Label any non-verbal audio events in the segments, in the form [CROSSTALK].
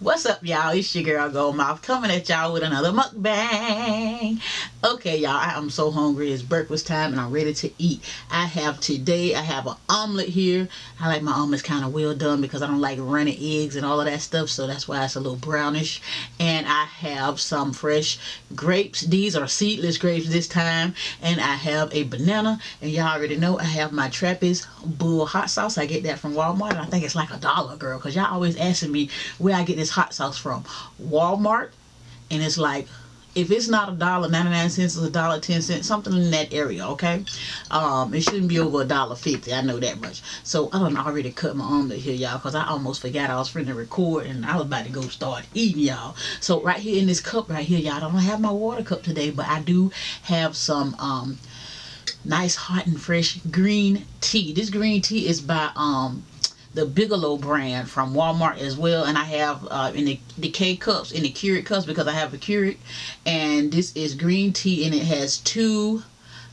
What's up, y'all? It's your girl Goldmouth coming at y'all with another mukbang. Okay, y'all, I am so hungry. It's breakfast time and I'm ready to eat. I have today, I have an omelet here. I like my omelets kind of well done because I don't like running eggs and all of that stuff, so that's why it's a little brownish. And I have some fresh grapes. These are seedless grapes this time. And I have a banana. And y'all already know I have my Trappey's Bull hot sauce. I get that from Walmart. And I think it's like a dollar, girl, because y'all always asking me where I get this hot sauce from. Walmart. And it's like if it's not a dollar 99 cents it's a dollar 10 cents something in that area okay um it shouldn't be over a dollar 50 i know that much so i don't already cut my omelet here y'all because i almost forgot i was finna to record and i was about to go start eating y'all so right here in this cup right here y'all I don't have my water cup today but i do have some um nice hot and fresh green tea this green tea is by um the Bigelow brand from Walmart as well. And I have uh, in the, the K cups, in the Keurig cups because I have a Keurig. And this is green tea and it has two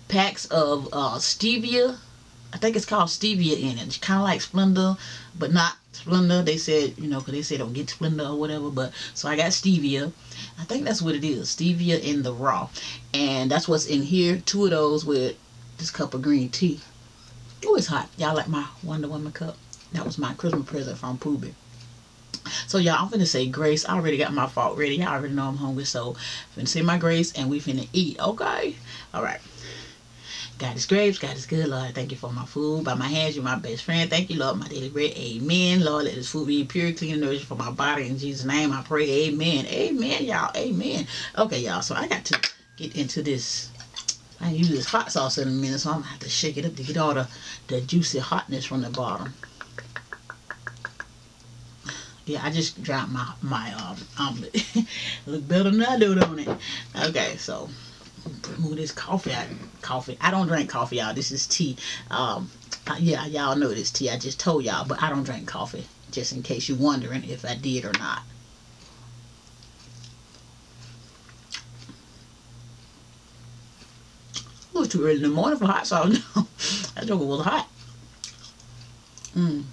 packs of uh, stevia. I think it's called stevia in it. It's kind of like Splenda, but not Splenda. They said, you know, because they said don't get Splenda or whatever. But so I got stevia. I think that's what it is. Stevia in the raw. And that's what's in here. Two of those with this cup of green tea. Oh, it's hot. Y'all like my Wonder Woman cup? That was my Christmas present from Pooh So y'all, I'm finna say grace. I already got my fault ready. Y'all already know I'm hungry. So I'm finna say my grace and we finna eat. Okay? Alright. God is grace. God is good, Lord. Thank you for my food. By my hands, you're my best friend. Thank you, Lord, my daily bread. Amen. Lord, let this food be pure, clean, and nourishing for my body. In Jesus' name, I pray. Amen. Amen, y'all. Amen. Okay, y'all. So I got to get into this I use this hot sauce in a minute, so I'm gonna have to shake it up to get all the, the juicy hotness from the bottom yeah, I just dropped my my um, omelet. [LAUGHS] Look better than I do, don't it? Okay, so remove this coffee out. Coffee. I don't drink coffee, y'all. This is tea. Um, yeah, y'all know this tea. I just told y'all, but I don't drink coffee. Just in case you're wondering if I did or not. It was too early in the morning for hot sauce. [LAUGHS] No, that joke was hot. Mmm.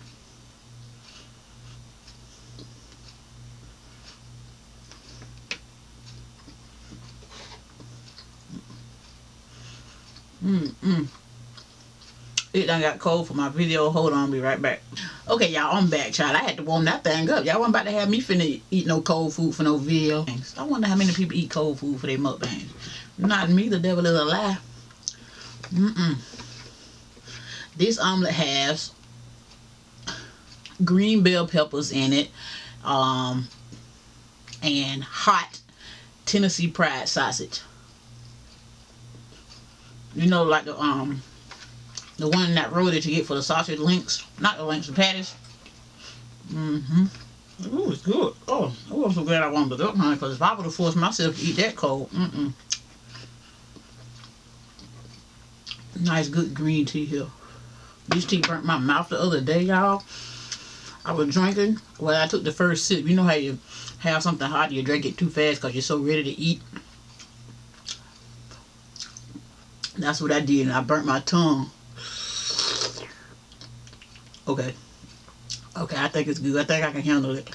Mm mm. It done got cold for my video. Hold on, be right back. Okay, y'all, I'm back, child. I had to warm that thing up. Y'all wasn't about to have me finna eat no cold food for no video. I wonder how many people eat cold food for their mukbangs. Not me, the devil is a lie. Mm-mm. This omelet has green bell peppers in it. Um, and hot Tennessee Pride sausage. You know, like the um the one that roll that you get for the sausage links, not the links, the patties. Mm-hmm. Ooh, it's good. Oh, oh, I'm so glad I warmed it up, honey, because if I would have forced myself to eat that cold, mm-mm. Nice, good green tea here. This tea burnt my mouth the other day, y'all. I was drinking. Well, I took the first sip. You know how you have something hot, you drink it too fast because you're so ready to eat. That's what I did, and I burnt my tongue. Okay. Okay, I think it's good. I think I can handle it.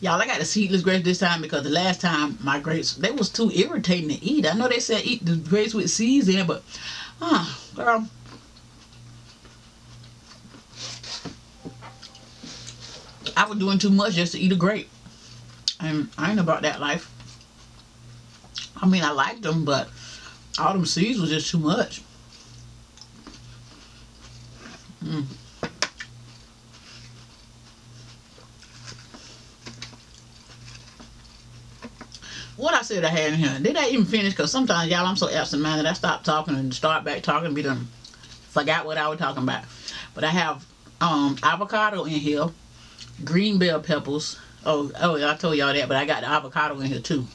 Y'all, I got the seedless grapes this time because the last time my grapes, they was too irritating to eat. I know they said eat the grapes with seeds in, but, ah, girl. I was doing too much just to eat a grape. And I ain't about that life. I mean, I liked them, but all them seeds was just too much. Mm. What I said I had in here, did I even finish? Because sometimes, y'all, I'm so absent-minded, I stop talking and start back talking, be done forgot what I was talking about. But I have um, avocado in here, green bell peppers. Oh, oh, I told y'all that, but I got the avocado in here too.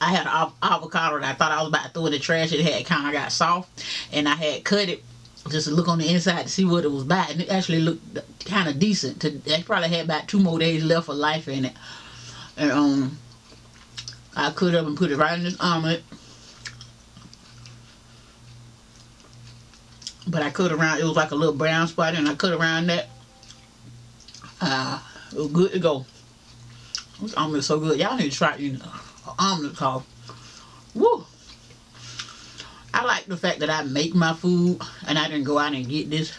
I had an avocado that I thought I was about to throw in the trash. It had kind of got soft, and I had cut it just to look on the inside to see what it was about, and it actually looked kind of decent. To, they probably had about two more days left of life in it, and um, I cut it up and put it right in this omelet. but I cut around. It was like a little brown spot, and I cut around that. Uh, it was good to go. This omelet so good. Y'all need to try you know, omelet called. Woo! I like the fact that I make my food and I didn't go out and get this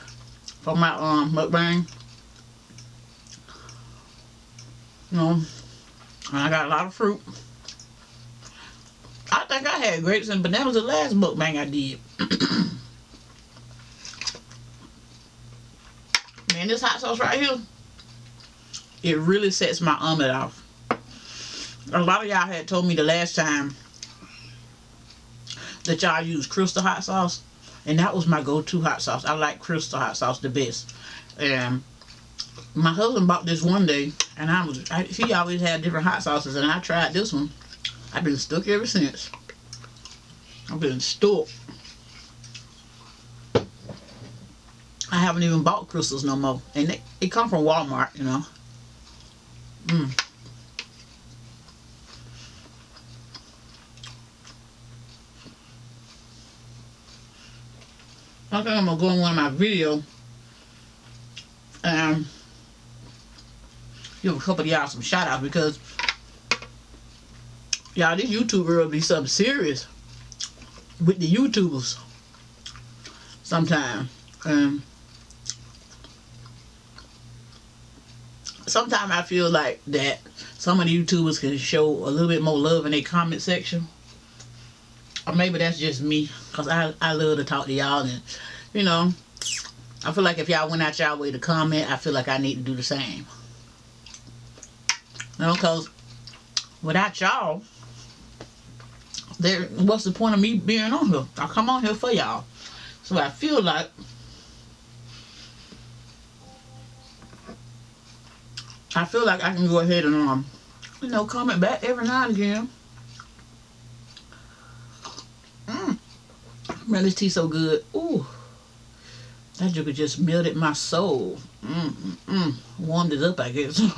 for my um mukbang. You know, I got a lot of fruit. I think I had grapes and bananas the last mukbang I did. [COUGHS] Man, this hot sauce right here, it really sets my omelet off. A lot of y'all had told me the last time that y'all use crystal hot sauce. And that was my go-to hot sauce. I like crystal hot sauce the best. And my husband bought this one day, and I was I, he always had different hot sauces, and I tried this one. I've been stuck ever since. I've been stuck. I haven't even bought crystals no more, and it, it come from Walmart, you know. Mmm. I think I'm gonna go in one of my videos and give a couple of y'all some shout outs because y'all this YouTuber will be something serious with the YouTubers sometimes. Um sometimes I feel like that some of the YouTubers can show a little bit more love in their comment section or maybe that's just me, because I, I love to talk to y'all. And, you know, I feel like if y'all went out y'all way to comment, I feel like I need to do the same. You know, because without y'all, there, what's the point of me being on here? I come on here for y'all. So I feel like I feel like I can go ahead and um, you know, comment back every now and again. Man, this tea so good. Ooh. That joker just melted my soul. Mm, mm, mm. Warmed it up, I guess. [LAUGHS]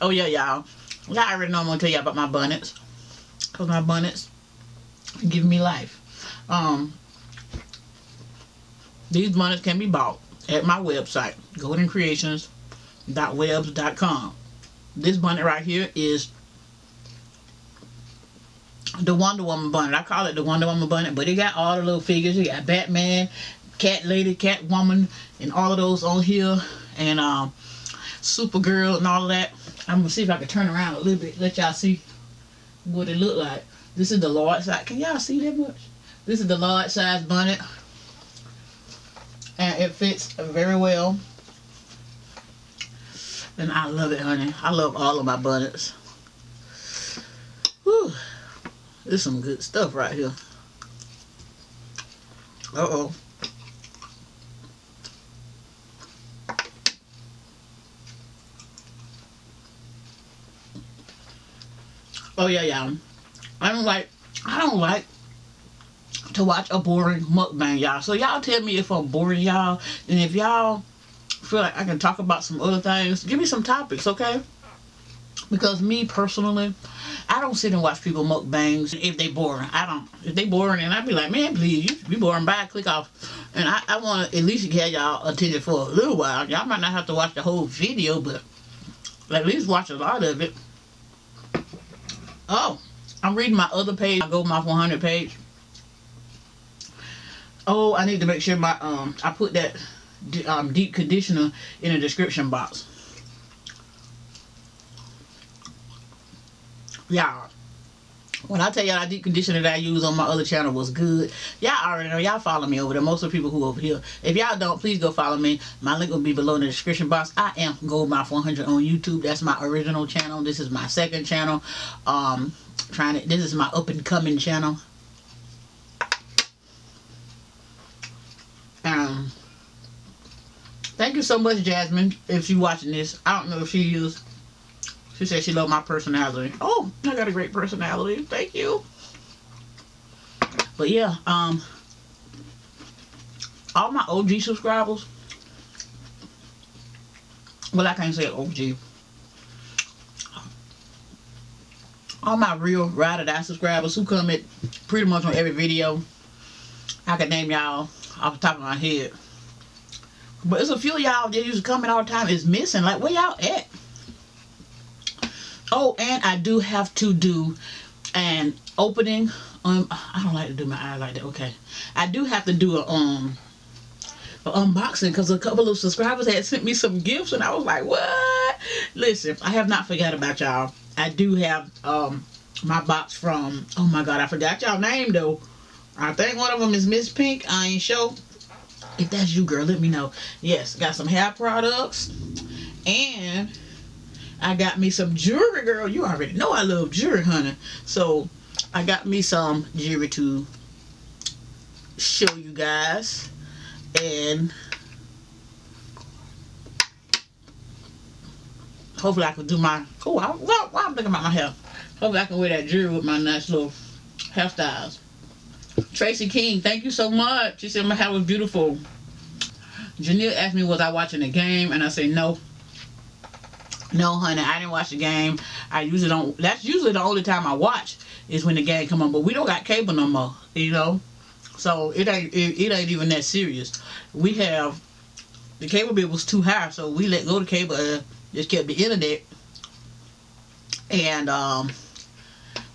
oh, yeah, y'all. Y'all already know I'm going to tell y'all about my bonnets. Because my bonnets give me life. Um, These bonnets can be bought at my website, goldenkreations.webs.com. This bonnet right here is the Wonder Woman bonnet. I call it the Wonder Woman bonnet, but it got all the little figures. You got Batman, Cat Lady, Cat Woman, and all of those on here, and um, Supergirl and all of that. I'm gonna see if I can turn around a little bit, let y'all see what it look like. This is the large size. Can y'all see that much? This is the large size bonnet, and it fits very well. And I love it, honey. I love all of my bonnets. Whew. There's some good stuff right here. Uh-oh. Oh yeah, yeah. I don't like I don't like to watch a boring mukbang, y'all. So y'all tell me if I'm boring, y'all. And if y'all feel like I can talk about some other things, give me some topics, okay? Because me personally, I don't sit and watch people mukbangs if they boring. I don't. If they boring, and I'd be like, man, please, you be boring. Bye, click off. And I, I want to at least get y'all attention for a little while. Y'all might not have to watch the whole video, but at least watch a lot of it. Oh, I'm reading my other page. I go my 100 page. Oh, I need to make sure my um I put that um, deep conditioner in the description box. Y'all when I tell y'all that deep conditioner that I use on my other channel was good, y'all already know. Y'all follow me over there. Most of the people who over here. If y'all don't, please go follow me. My link will be below in the description box. I am Goldmouth 100 on YouTube. That's my original channel. This is my second channel. Um, trying to. This is my up and coming channel. Um, thank you so much, Jasmine. If you're watching this, I don't know if she is she said she loved my personality. Oh, I got a great personality. Thank you. But yeah, um, all my OG subscribers, well, I can't say OG. All my real ride or die subscribers who come at pretty much on every video, I can name y'all off the top of my head. But there's a few y'all that used to come in all the time is missing. Like, where y'all at? Oh, and I do have to do an opening. Um, I don't like to do my eye like that. Okay, I do have to do a um a unboxing because a couple of subscribers had sent me some gifts, and I was like, what? Listen, I have not forgot about y'all. I do have um my box from. Oh my God, I forgot y'all name though. I think one of them is Miss Pink. I ain't sure. If that's you, girl, let me know. Yes, got some hair products and I got me some jewelry, girl. You already know I love jewelry, honey. So I got me some jewelry to show you guys. And hopefully I can do my, oh, I, why I'm thinking about my hair. Hopefully I can wear that jewelry with my nice little hairstyles. Tracy King, thank you so much. She said my hair was beautiful. Janelle asked me, was I watching the game? And I said, no. No, honey, I didn't watch the game. I usually don't. That's usually the only time I watch is when the game come on. But we don't got cable no more, you know. So it ain't it, it ain't even that serious. We have the cable bill was too high, so we let go the cable. Uh, just kept the internet, and um,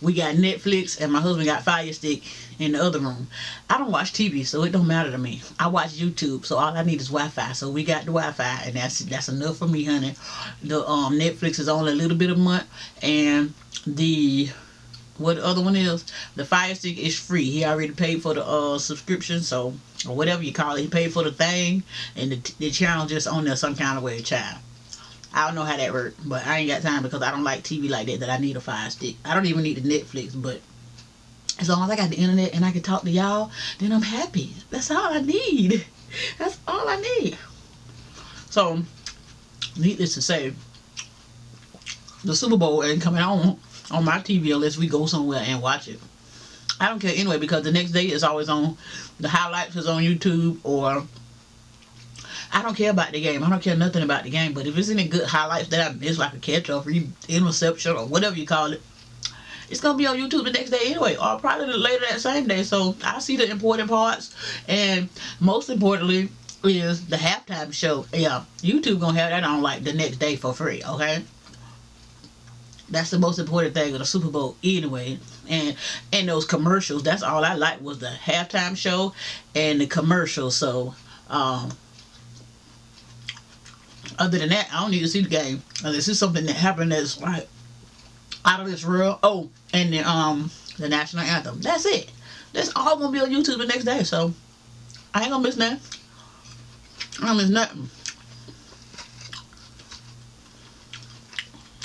we got Netflix, and my husband got Fire Stick in the other room. I don't watch TV, so it don't matter to me. I watch YouTube, so all I need is Wi-Fi. So we got the Wi-Fi, and that's that's enough for me, honey. The um Netflix is only a little bit a month, and the what the other one is, the Fire Stick is free. He already paid for the uh subscription, so or whatever you call it. He paid for the thing, and the, the channel just on there some kind of way, child. I don't know how that worked, but I ain't got time because I don't like TV like that. That I need a Fire Stick. I don't even need the Netflix, but as long as I got the internet and I can talk to y'all, then I'm happy. That's all I need. [LAUGHS] That's all I need. So, needless to say, the Super Bowl ain't coming on on my TV unless we go somewhere and watch it. I don't care anyway because the next day it's always on. The highlights is on YouTube or I don't care about the game. I don't care nothing about the game. But if it's any good highlights that I miss, like a catch or interception or whatever you call it, it's gonna be on YouTube the next day anyway, or probably later that same day. So I see the important parts, and most importantly is the halftime show. Yeah, YouTube gonna have that on like the next day for free. Okay, that's the most important thing of the Super Bowl anyway. And and those commercials, that's all I like was the halftime show and the commercials. So um other than that, I don't need to see the game. This is something that happened that's like out of this world. Oh, and the um the national anthem. That's it. That's all gonna be on YouTube the next day. So I ain't gonna miss nothing. I don't miss nothing.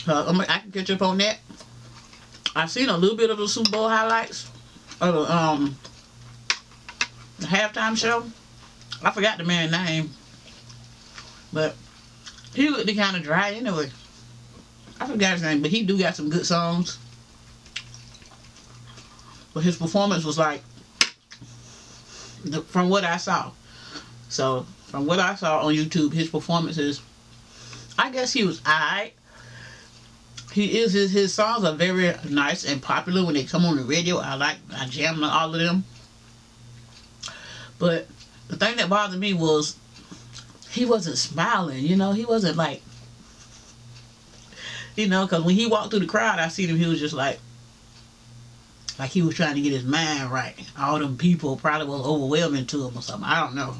I'm, I can catch up on that. I've seen a little bit of the Super Bowl highlights of the um the halftime show. I forgot the man's name, but he looked kind of dry anyway. I forgot his name, but he do got some good songs. But his performance was like, the, from what I saw. So, from what I saw on YouTube, his performances, I guess he was alright. He is, his, his songs are very nice and popular when they come on the radio. I like, I jam all of them. But the thing that bothered me was he wasn't smiling, you know, he wasn't like you know, because when he walked through the crowd, I seen him, he was just like, like he was trying to get his mind right. All them people probably was overwhelming to him or something. I don't know.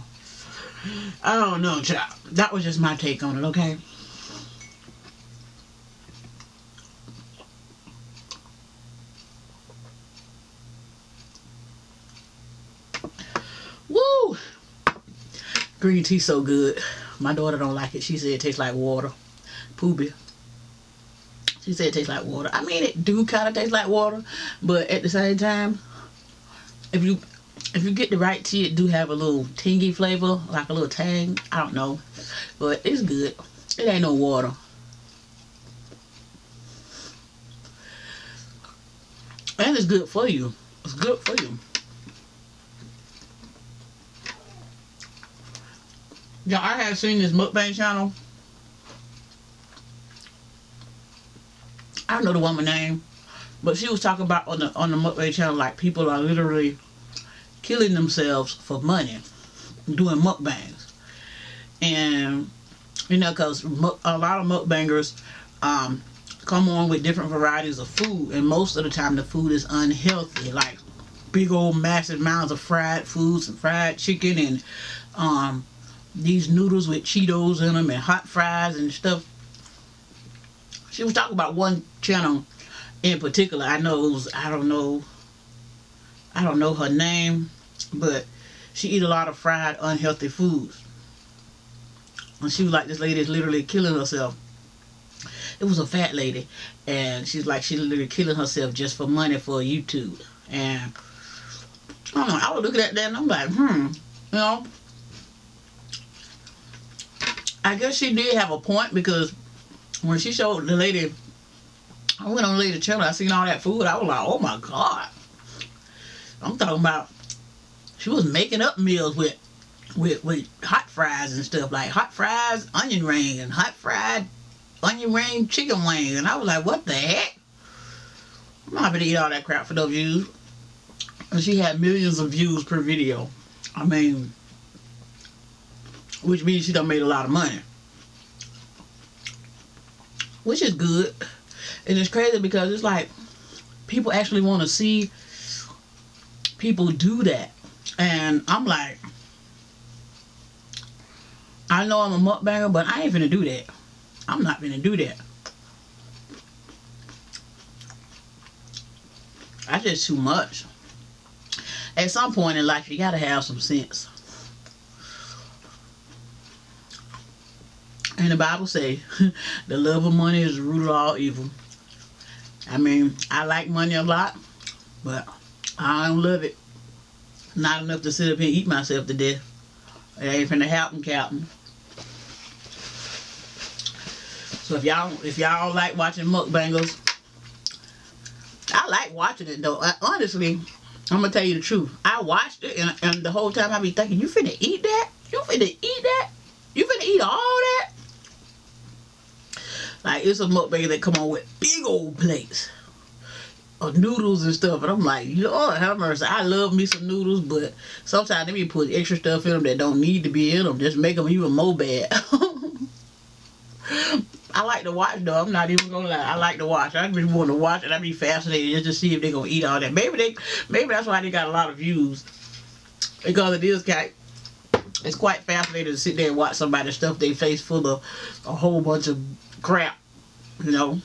I don't know, child. That was just my take on it, okay? Woo! Green tea so good. My daughter don't like it. She said it tastes like water. Poopy. She said it tastes like water. I mean, it do kind of taste like water, but at the same time, if you if you get the right tea, it do have a little tingy flavor, like a little tang. I don't know, but it's good. It ain't no water. And it's good for you. It's good for you. Yeah, I have seen this mukbang channel I don't know the woman name, but she was talking about on the on the Mukbang channel like people are literally killing themselves for money doing mukbangs. And, you know, because a lot of mukbangers um, come on with different varieties of food. And most of the time, the food is unhealthy. Like big old massive mounds of fried foods and fried chicken and um, these noodles with Cheetos in them and hot fries and stuff. She was talking about one channel in particular. I know it was, I don't know, I don't know her name, but she eat a lot of fried, unhealthy foods. And she was like, this lady is literally killing herself. It was a fat lady, and she's like, she's literally killing herself just for money for YouTube. And I, don't know, I was looking at that, and I'm like, hmm, you know. I guess she did have a point because when she showed the lady, I went on the lady channel, I seen all that food, I was like, oh my god. I'm talking about she was making up meals with with with hot fries and stuff like hot fries, onion ring, and hot fried onion ring chicken wings, and I was like, what the heck? I'm not gonna eat all that crap for no views. And she had millions of views per video. I mean, which means she done made a lot of money, which is good. And it's crazy because it's like people actually want to see people do that and I'm like, I know I'm a mukbanger, but I ain't finna do that. I'm not finna do that. That's just too much. At some point in life, you gotta have some sense. And the Bible say, [LAUGHS] the love of money is the root of all evil. I mean, I like money a lot, but I don't love it. Not enough to sit up here and eat myself to death. It ain't finna happen, Captain. So if y'all if y'all like watching mukbangers, I like watching it though. I, honestly, I'm gonna tell you the truth. I watched it and, and the whole time I be thinking, you finna eat that? You finna eat that? You finna eat all that? Like it's a mukbanger that come on with big old plates of noodles and stuff. And I'm like, Lord have mercy. I love me some noodles, but sometimes they be put extra stuff in them that don't need to be in them. Just make them even more bad. [LAUGHS] I like to watch though. I'm not even gonna lie. I like to watch. I just want to watch it. I'd be fascinated just to see if they're gonna eat all that. Maybe they, maybe that's why they got a lot of views because it is quite. It's quite fascinating to sit there and watch somebody stuff their face full of a whole bunch of crap, you know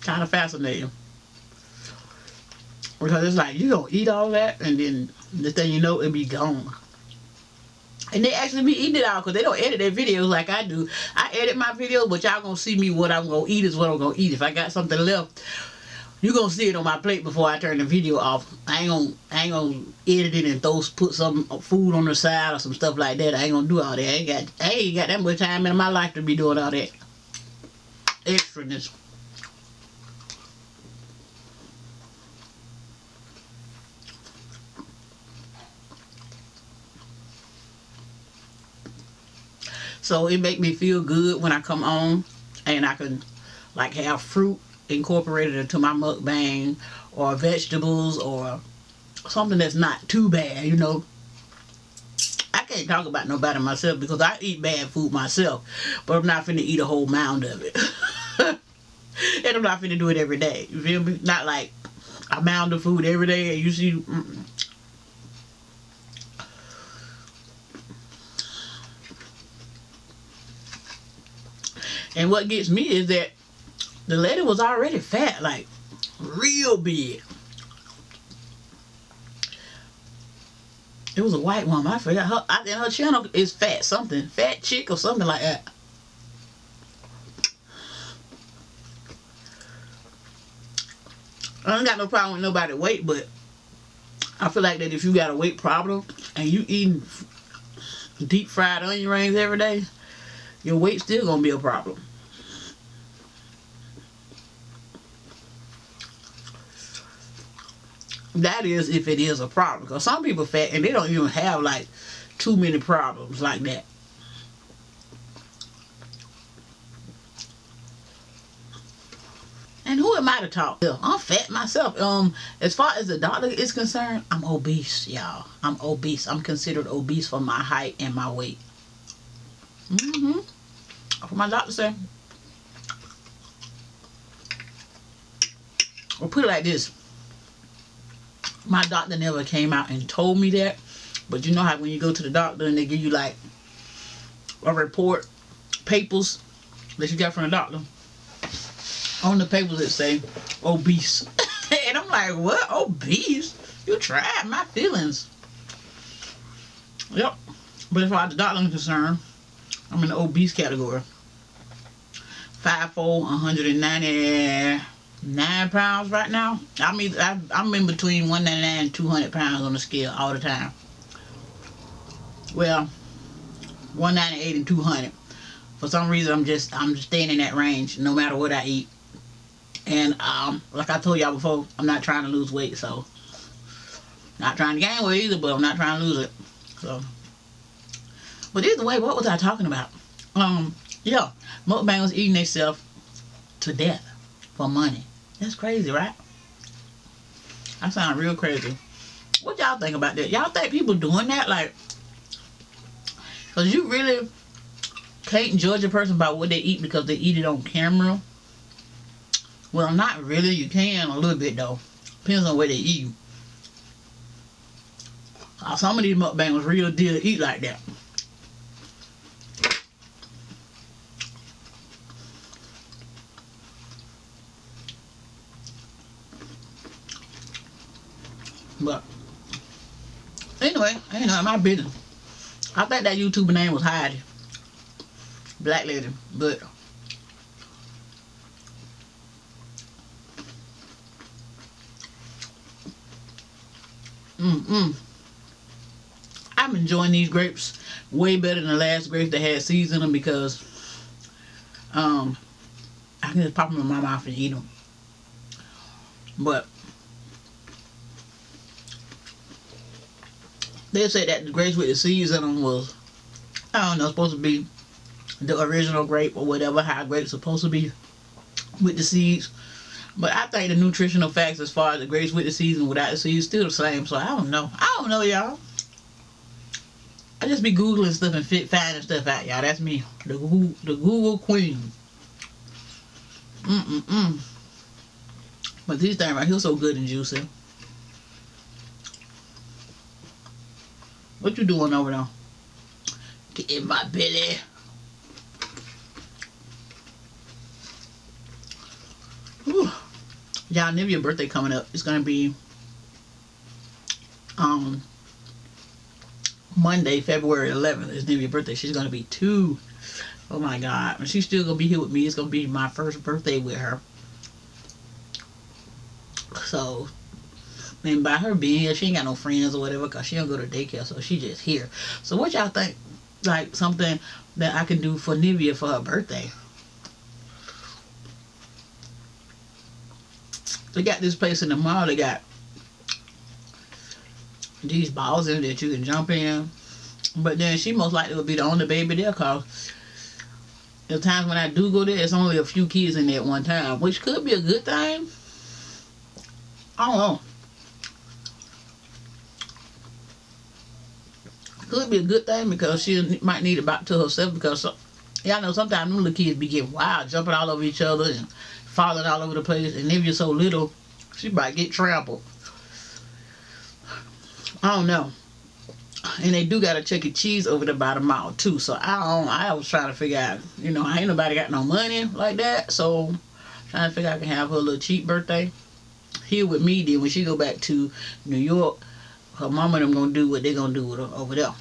kind of fascinating. Because it's like, you gonna eat all that, and then the thing you know, it'll be gone. And they actually be eating it out because they don't edit their videos like I do. I edit my videos, but y'all gonna see me what I'm gonna eat is what I'm gonna eat. If I got something left, you gonna see it on my plate before I turn the video off. I ain't gonna I ain't gonna edit it and throw put some food on the side or some stuff like that. I ain't gonna do all that. I ain't got I ain't got that much time in my life to be doing all that extraness. So it make me feel good when I come home and I can like have fruit incorporated into my mukbang or vegetables or something that's not too bad, you know. I can't talk about nobody myself because I eat bad food myself, but I'm not finna eat a whole mound of it. [LAUGHS] and I'm not finna do it every day. You feel me? Not like a mound of food every day and you see mm, And what gets me is that the lady was already fat, like real big. It was a white woman. I forgot her. I think her channel is fat something, fat chick or something like that. I don't got no problem with nobody weight, but I feel like that if you got a weight problem and you eating deep fried onion rings every day, your weight still gonna be a problem. That is if it is a problem. Because some people fat and they don't even have like too many problems like that. And who am I gotta talk. I'm fat myself. Um, as far as the doctor is concerned, I'm obese, y'all. I'm obese. I'm considered obese for my height and my weight. Mm-hmm. What my doctor said. Well, put it like this. My doctor never came out and told me that. But you know how when you go to the doctor and they give you like a report, papers that you got from the doctor. On the papers it say obese. [LAUGHS] and I'm like, what? Obese? You tried my feelings. Yep. But as far as the doctor is concerned, I'm in the obese category. 5'4", 199 pounds right now. I mean, I'm in between 199 and 200 pounds on the scale all the time. Well, 198 and 200. For some reason, I'm just I'm just staying in that range no matter what I eat. And um, like I told y'all before, I'm not trying to lose weight, so not trying to gain weight either, but I'm not trying to lose it. So, but either way, what was I talking about? Um, yeah, mukbang was eating themselves to death for money. That's crazy, right? I sound real crazy. What y'all think about that? Y'all think people doing that? Like, cause you really can't judge a person by what they eat because they eat it on camera. Well, not really. You can a little bit though. Depends on what they eat. Uh, some of these mukbangers real deal eat like that. But anyway, ain't none my business. I think that YouTuber name was Heidi. Black lady. But Mm-mm. I'm enjoying these grapes way better than the last grapes that had seeds in them because um, I can just pop them in my mouth and eat them. But they said that the grapes with the seeds in them was, I don't know, supposed to be the original grape or whatever, how grapes supposed to be with the seeds. But I think the nutritional facts as far as the grapes with the seeds and without the seeds still the same. So I don't know. I don't know, y'all. I just be Googling stuff and fit finding stuff out, y'all. That's me. The Google, the Google queen. Mm-mm-mm. But these things right here so good and juicy. What you doing over there? Get in my belly. Y'all, Nivea birthday coming up. It's gonna be um Monday, February 11th is Nivea birthday. She's gonna be two. Oh my God! And she's still gonna be here with me. It's gonna be my first birthday with her. So and by her being here, she ain't got no friends or whatever because she don't go to daycare, so she just here. So what y'all think, like, something that I can do for Nivea for her birthday? They got this place in the mall, they got these balls in that you can jump in. But then she most likely will be the only baby there because the times when I do go there, it's only a few kids in there at one time, which could be a good thing. I don't know. Could be a good thing because she might need it back to herself because y'all know sometimes them little kids be getting wild, jumping all over each other and falling all over the place. And if you're so little, she might get trampled. I don't know. And they do got a Chuck E. Cheese over there by the mall too. So I don't. I was trying to figure out. You know, I ain't nobody got no money like that. So trying to figure out I can have her little cheap birthday here with me. Then when she go back to New York, her mama and them gonna do what they gonna do with her over there.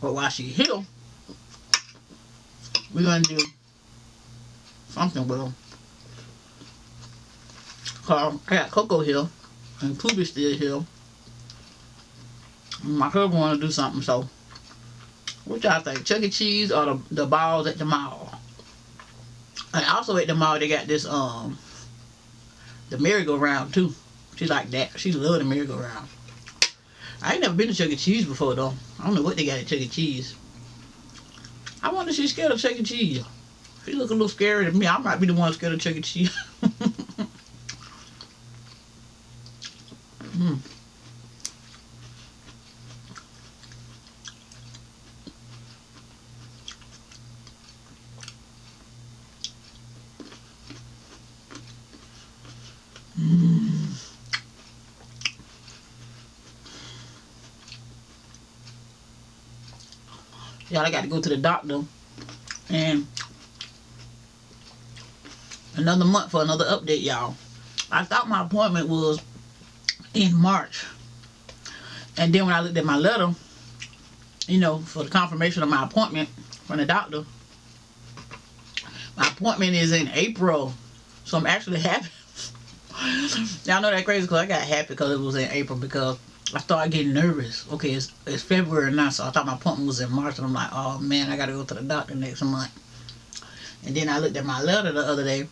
But while she here, we're gonna do something with her. Cause I got Coco here and Poopy still here. My husband wanna do something, so what y'all think? Chuck E. Cheese or the, the balls at the mall? And also at the mall they got this um the merry-go-round too. She like that. She love the merry-go-round. I ain't never been to Chuck E. Cheese before though. I don't know what they got at Chuck E. Cheese. I wonder if she's scared of Chuck E. Cheese. He look a little scary to me. I might be the one scared of Chuck E. Cheese. [LAUGHS] mm. Y'all, I got to go to the doctor. And another month for another update, y'all. I thought my appointment was in March. And then when I looked at my letter, you know, for the confirmation of my appointment from the doctor, my appointment is in April. So I'm actually [LAUGHS] happy. Y'all know that crazy because I got happy because it was in April because I started getting nervous. Okay, it's, it's February now, so I thought my appointment was in March, and I'm like, oh man, I gotta go to the doctor next month. And then I looked at my letter the other day,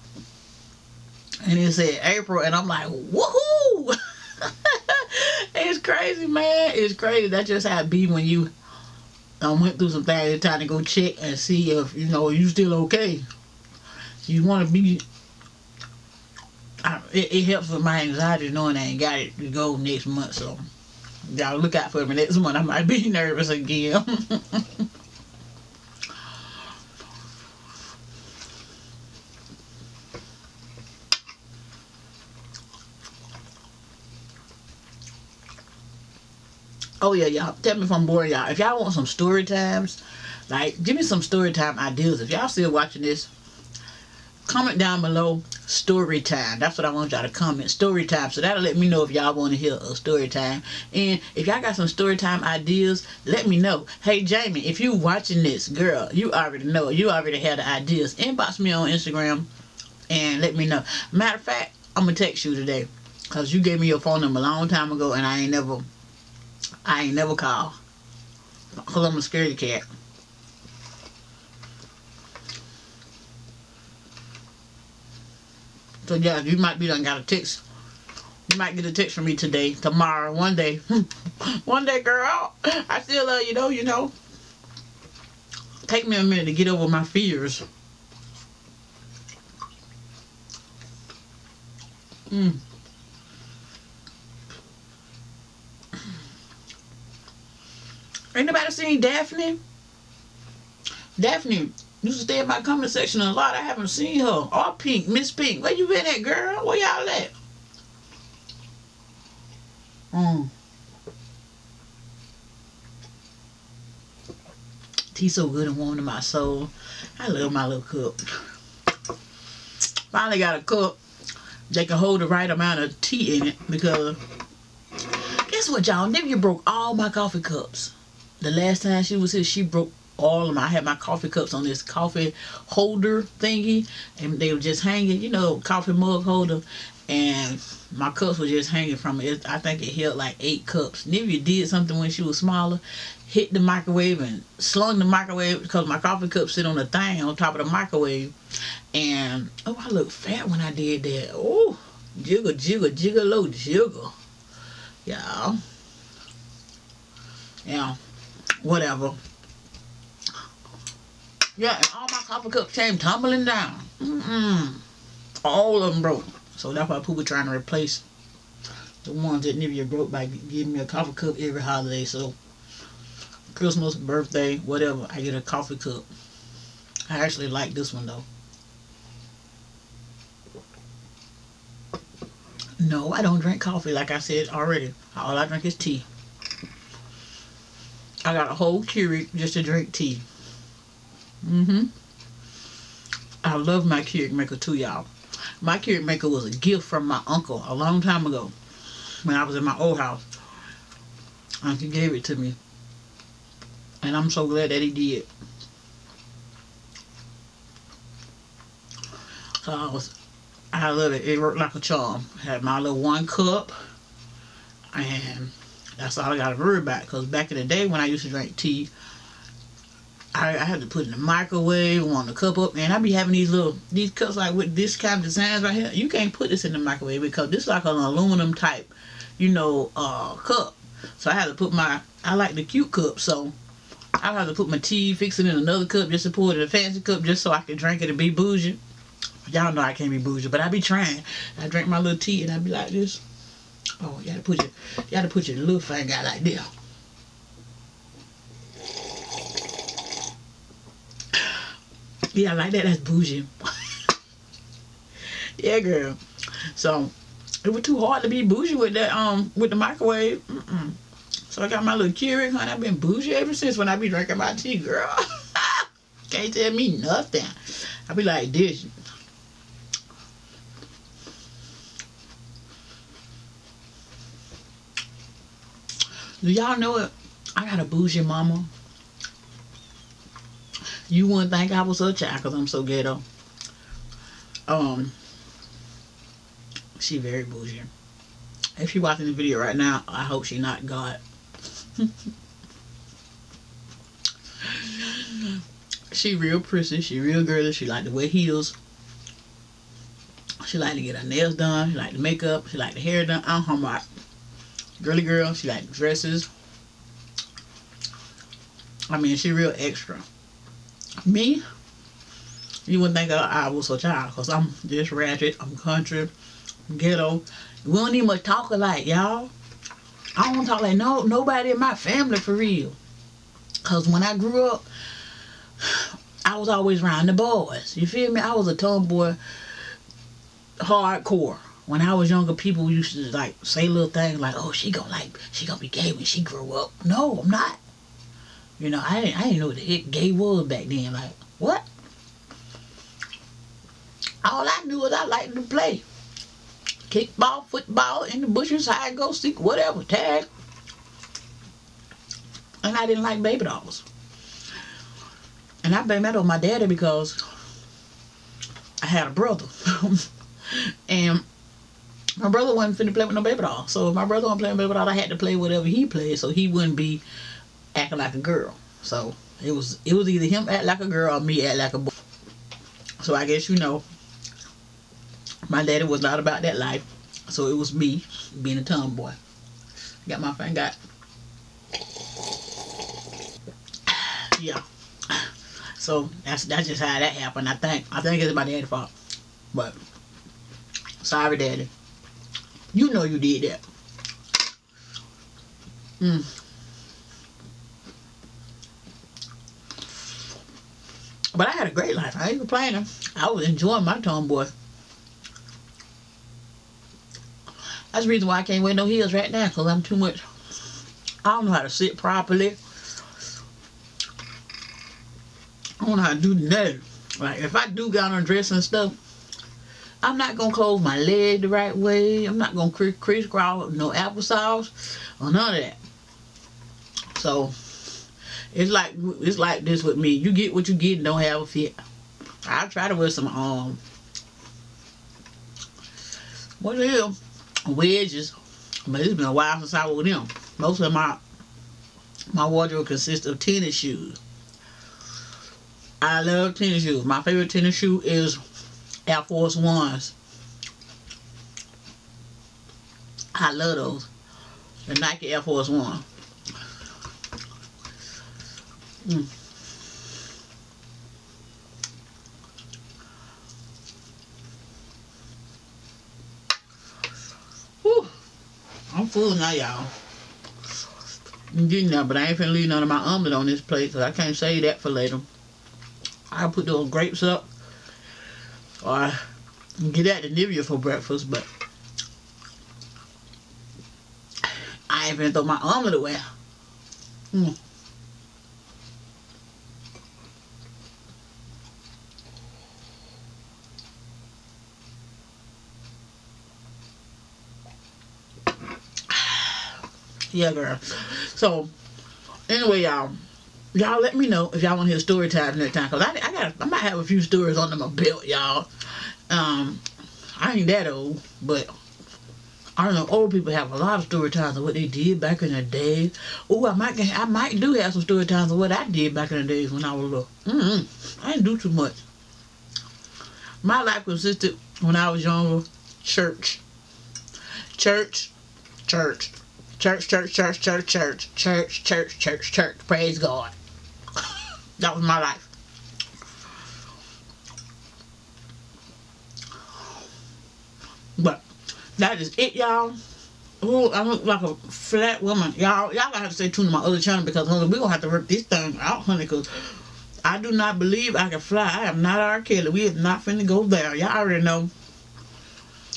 and it said April, and I'm like, woohoo! [LAUGHS] it's crazy, man. It's crazy. That's just how it be when you um, went through some things. It's time to go check and see if you know you still okay. You want to be. I, it, it helps with my anxiety knowing I ain't got it to go next month, so y'all look out for me next month. I might be [LAUGHS] nervous again. oh yeah, y'all. Tell me if I'm boring y'all. If y'all want some story times, like give me some story time ideas. If y'all still watching this, comment down below story time. That's what I want y'all to comment. Story time. So that'll let me know if y'all want to hear a story time. And if y'all got some story time ideas, let me know. Hey Jamie, if you watching this, girl, you already know. You already have the ideas. Inbox me on Instagram and let me know. Matter of fact, I'm gonna text you today. Cause you gave me your phone number a long time ago and I ain't never I ain't never called. Cause I'm a scaredy cat. So yeah, you might be done got a text. You might get a text from me today, tomorrow, one day. [LAUGHS] one day, girl. I still love you though, you know. Take me a minute to get over my fears. Mm. Ain't nobody seen Daphne? Daphne used to stay in my comment section a lot. I haven't seen her. All Pink, Miss Pink. Where you been at, girl? Where y'all at? Mm. Tea so good and warm to my soul. I love my little cup. Finally got a cup that can hold the right amount of tea in it because guess what y'all? You broke all my coffee cups. The last time she was here, she broke all of them. I had my coffee cups on this coffee holder thingy, and they were just hanging, you know, coffee mug holder, and my cups were just hanging from it. I think it held like eight cups. Nivea did something when she was smaller, hit the microwave and slung the microwave because my coffee cup sit on the thing on top of the microwave, and oh, I looked fat when I did that. Oh, jiggle, jiggle, jiggle, low, jiggle, yeah, yeah whatever. Yeah, and all my coffee cups came tumbling down. Mm-mm. All of them broke. So that's why people trying to replace the ones that Nivea broke by giving me a coffee cup every holiday. So Christmas, birthday, whatever, I get a coffee cup. I actually like this one though. No, I don't drink coffee like I said already. All I drink is tea. I got a whole Keurig just to drink tea. Mm-hmm. I love my Keurig maker too, y'all. My Keurig maker was a gift from my uncle a long time ago when I was in my old house. He gave it to me. And I'm so glad that he did. So I was, I love it. It worked like a charm. Had my little one cup and that's all I got to worry about. Because back in the day when I used to drink tea, I, I had to put in the microwave, want the cup up, and I be having these little, these cups like with this kind of designs right here. You can't put this in the microwave because this is like an aluminum type, you know, uh, cup. So I had to put my, I like the cute cup, so I have to put my tea, fix it in another cup just to pour it in a fancy cup just so I can drink it and be bougie. Y'all know I can't be bougie, but I be trying. I drink my little tea and I be like this. Oh, you gotta put your, you gotta put your little finger like this. Yeah, I like that. That's bougie. [LAUGHS] yeah, girl. So it was too hard to be bougie with that um with the microwave. Mm -mm. So I got my little Keurig, honey. I've been bougie ever since when I be drinking my tea, girl. [LAUGHS] Can't tell me nothing. I be like this. Do y'all know it? I got a bougie mama. You wouldn't think I was a child because I'm so ghetto. Um, she very bougie. If she watching the video right now, I hope she not God. [LAUGHS] she real prissy. She real girly. She like to wear heels. She like to get her nails done. She like the makeup. She like the hair done. I'm her girly girl. She like dresses. I mean, she real extra. Me, you wouldn't think I, I was a child because I'm just ratchet. I'm country, ghetto. We don't even talk alike, y'all. I don't talk like no nobody in my family for real. Cause when I grew up, [SIGHS] I was always around the boys. You feel me? I was a tomboy, hardcore. When I was younger, people used to like say little things like, "Oh, she gonna like she gonna be gay when she grow up." No, I'm not. You know, I didn't I didn't know what the gay was back then. Like what? All I knew was I liked to play kickball, football, in the bushes, hide, go seek, whatever, tag. And I didn't like baby dolls. And I blame that on my daddy because I had a brother. [LAUGHS] and my brother wasn't finna play with no baby doll. So if my brother wasn't playing baby doll, I had to play whatever he played so he wouldn't be acting like a girl. So it was it was either him act like a girl or me act like a boy. So I guess you know my daddy was not about that life. So it was me being a tomboy. Got my friend got yeah. So that's that's just how that happened. I think I think it's my daddy's fault. But sorry daddy. You know you did that. Mm. But I had a great life. I ain't complaining. I was enjoying my tomboy. That's the reason why I can't wear no heels right now, because I'm too much. I don't know how to sit properly. I don't know how to do nothing. Like, if I do got on dress and stuff, I'm not going to close my leg the right way. I'm not going to crisscross no applesauce or none of that. So, it's like it's like this with me. You get what you get and don't have a fit. I try to wear some um what the hell? wedges, but it's been a while since I wore them. Most of my my wardrobe consists of tennis shoes. I love tennis shoes. My favorite tennis shoe is Air Force Ones. I love those. The Nike Air Force One. Mm. I'm full now, y'all. I'm getting but I ain't finna leave none of my omelet on this plate because I can't save that for later. I'll put those grapes up or get at the Nivea for breakfast, but I ain't finna throw my omelet away. Mm. Yeah, girl. So, anyway, y'all. Y'all let me know if y'all want to hear story time next time. Because I, I, got, I might have a few stories under my belt, y'all. Um, I ain't that old, but I don't know. Old people have a lot of story times of what they did back in the day. Oh, I might I might do have some story times of what I did back in the days when I was little. Mm -hmm. I didn't do too much. My life consisted when I was younger. Church, church, church, Church, church, church, church, church, church, church, church, church. Praise God. [LAUGHS] That was my life. But that is it, y'all. Ooh, I look like a flat woman. Y'all, y'all gonna have to stay tuned to my other channel because honey, we gonna have to rip this thing out, honey, because I do not believe I can fly. I am not R. Kelly. We is not finna go there. Y'all already know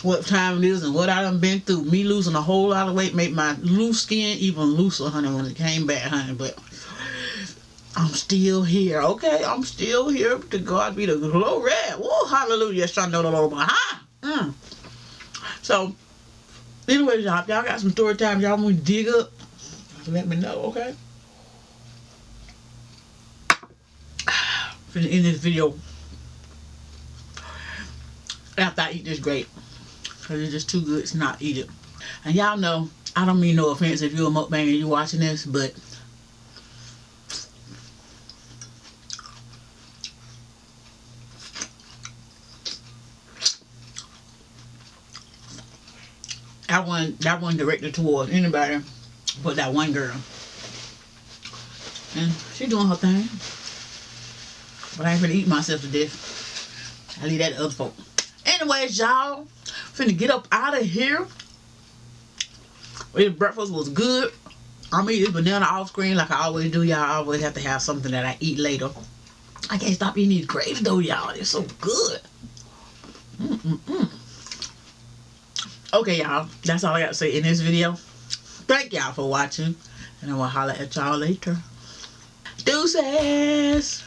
what time it is and what I done been through. Me losing a whole lot of weight made my loose skin even looser, honey, when it came back, honey. But I'm still here, okay? I'm still here. To God be the glory. Whoa, hallelujah. Huh? Mm. So, anyways, y'all, y'all got some story time y'all want to dig up, let me know, okay? [SIGHS] Of this video, after I eat this grape, because it's just too good to not eat it. And y'all know, I don't mean no offense if you're a mukbang and you're watching this, but that one that one directed towards anybody but that one girl. And she doing her thing. But I ain't finna eat myself to death. I leave that to other folk. Anyways, y'all, finna get up out of here. This breakfast was good. I'm eating banana off screen like I always do, y'all. Always have to have something that I eat later. I can't stop eating these grapes though, y'all. They're so good. Mm-mm-mm. Okay, y'all. That's all I got to say in this video. Thank y'all for watching. And I will holler at y'all later. Deuces!